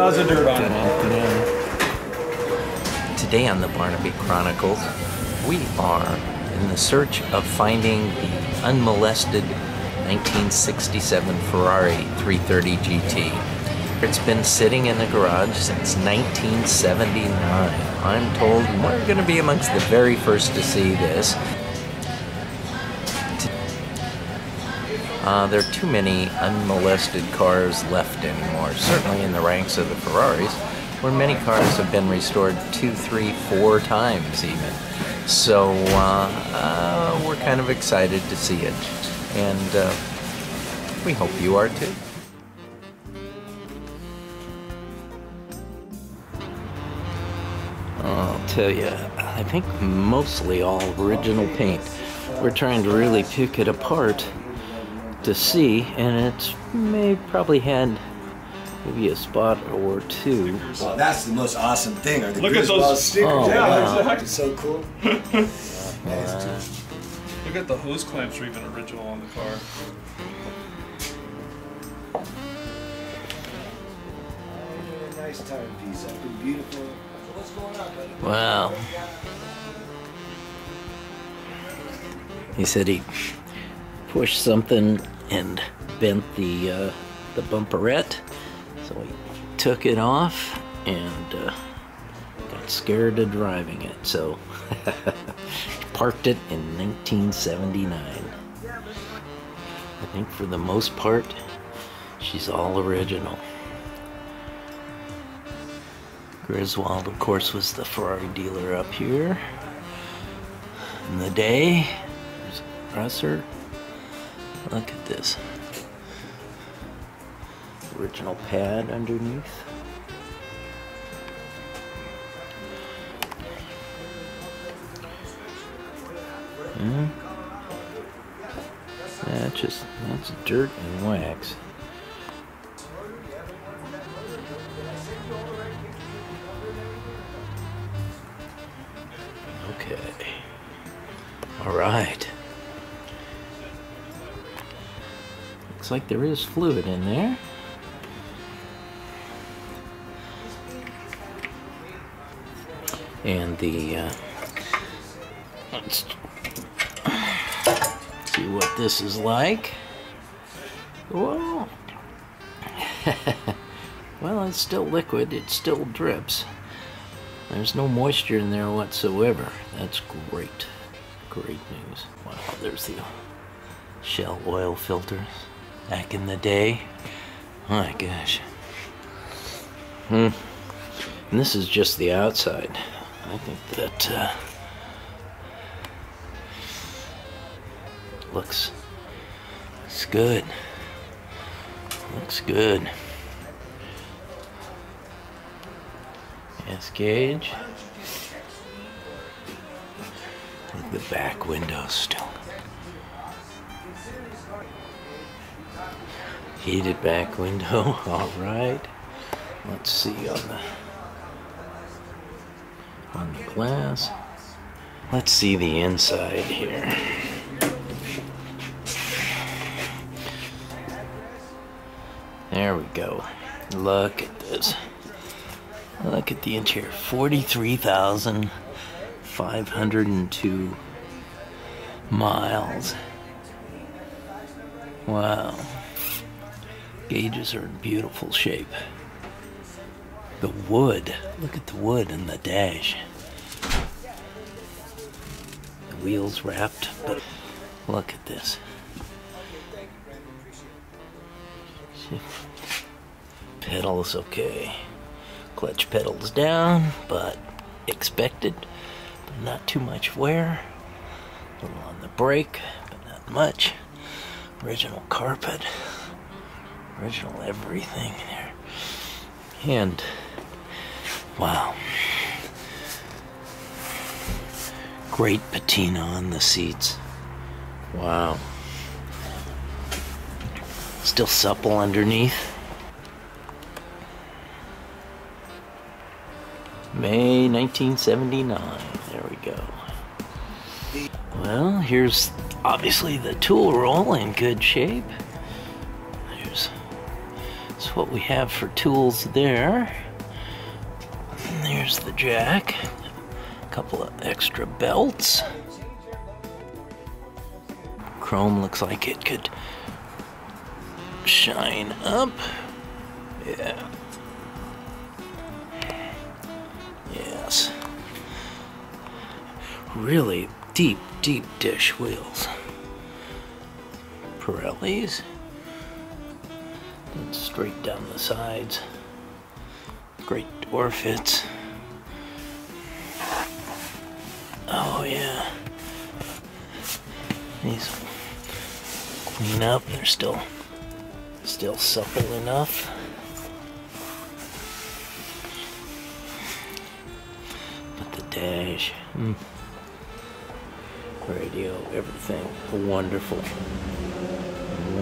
of dirt on it. Today on the Barnaby Chronicles, we are in the search of finding the unmolested 1967 Ferrari 330 GT. It's been sitting in the garage since 1979. I'm told we're going to be amongst the very first to see this. Uh, there are too many unmolested cars left anymore, certainly in the ranks of the Ferraris, where many cars have been restored two, three, four times even. So uh, uh, we're kind of excited to see it, and uh, we hope you are too. I'll tell you, I think mostly all original paint. We're trying to really pick it apart to see, and it's may probably had maybe a spot or two. Well, that's the most awesome thing. Are the Look at those- stickers? Oh, yeah, wow. exactly. So cool. Nice. Look at the hose clamps are even original on the car. nice timepiece. That'd be beautiful. What's going on, buddy? Wow. He said he pushed something and bent the uh, the bumperette, so we took it off and uh, got scared of driving it. So parked it in 1979. I think for the most part, she's all original. Griswold, of course, was the Ferrari dealer up here. In the day, there's Russer. Look at this. Original pad underneath. Hmm. That's just, that's dirt and wax. Okay. All right. Looks like there is fluid in there. And the, uh, let's see what this is like. Whoa. well, it's still liquid. It still drips. There's no moisture in there whatsoever. That's great. Great news. Wow, there's the Shell oil filters back in the day. My gosh. Hmm. And this is just the outside. I think that uh, looks looks good. Looks good. Yes, gauge. Look, the back window still. Heated back window, all right. Let's see on the on the glass. Let's see the inside here. There we go. Look at this. Look at the interior. 43,502 miles. Wow. Gauges are in beautiful shape. The wood. Look at the wood in the dash. The wheels wrapped, but look at this. Pedals okay. Clutch pedals down, but expected, but not too much wear. A little on the brake, but not much. Original carpet. Original everything there. And wow. Great patina on the seats. Wow. Still supple underneath. May 1979. There we go. Well, here's obviously the tool roll in good shape. That's what we have for tools there. And there's the jack. A couple of extra belts. Chrome looks like it could shine up. Yeah. Yes. Really deep, deep dish wheels. Pirellis. And straight down the sides. Great door fits. Oh yeah. These clean up. They're still still supple enough. But the dash, mm. radio, everything, wonderful,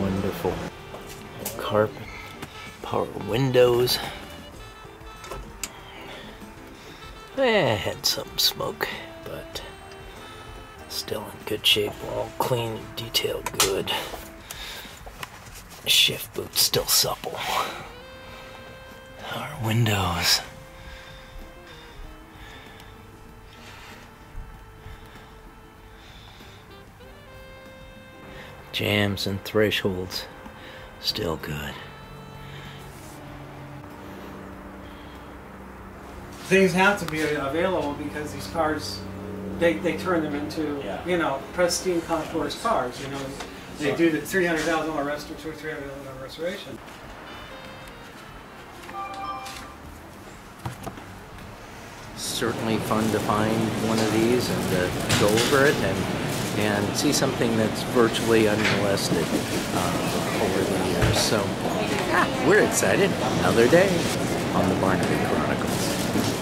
wonderful. Carpet, power windows. Eh, had some smoke, but still in good shape, all clean, and detailed, good. Shift boot still supple. Our windows. Jams and thresholds still good. things have to be available because these cars, they, they turn them into, Yeah. you know, pristine concours cars, you know. They do the three hundred thousand dollar restoration, two or three hundred thousand dollar restoration. certainly fun to find one of these and to go over it and and see something that's virtually unmolested uh, over the years. So we're excited. Another day on the Barnaby Chronicles.